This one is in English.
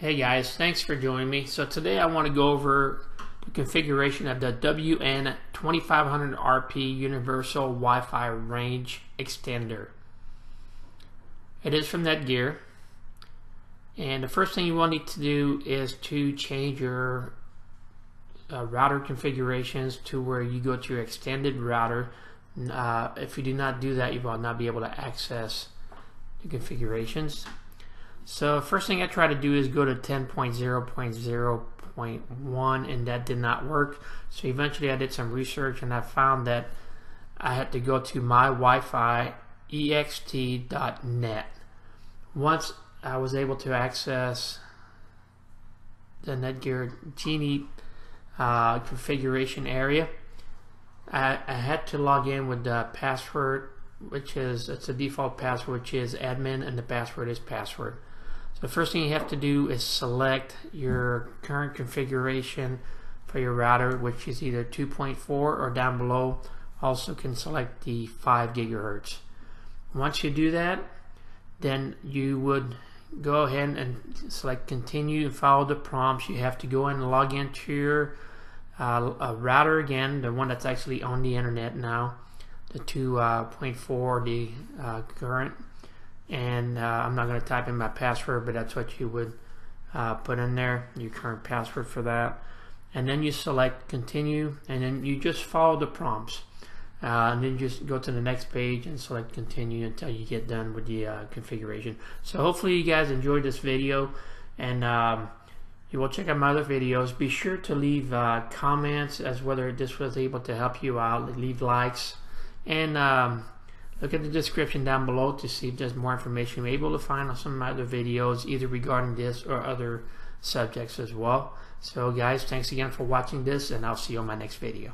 Hey guys, thanks for joining me. So today I want to go over the configuration of the WN2500RP Universal Wi-Fi Range Extender. It is from Netgear. And the first thing you will need to do is to change your uh, router configurations to where you go to your extended router. Uh, if you do not do that, you will not be able to access the configurations. So first thing I try to do is go to 10.0.0.1 and that did not work. So eventually I did some research and I found that I had to go to my Wi-Fi ext.net. Once I was able to access the Netgear Genie uh, configuration area, I, I, had to log in with the password, which is it's a default password, which is admin, and the password is password. The first thing you have to do is select your current configuration for your router, which is either 2.4 or down below. Also can select the 5 gigahertz. Once you do that, then you would go ahead and select continue and follow the prompts. You have to go and log into your uh, router again, the one that's actually on the internet now, the 2.4, uh, the uh, current and uh, I'm not going to type in my password but that's what you would uh, put in there your current password for that. And then you select continue and then you just follow the prompts. Uh, and then just go to the next page and select continue until you get done with the uh, configuration. So hopefully you guys enjoyed this video and um, you will check out my other videos. Be sure to leave uh, comments as whether this was able to help you out. Leave likes. And um, Look at the description down below to see if there's more information you're able to find on some other videos, either regarding this or other subjects as well. So guys, thanks again for watching this, and I'll see you on my next video.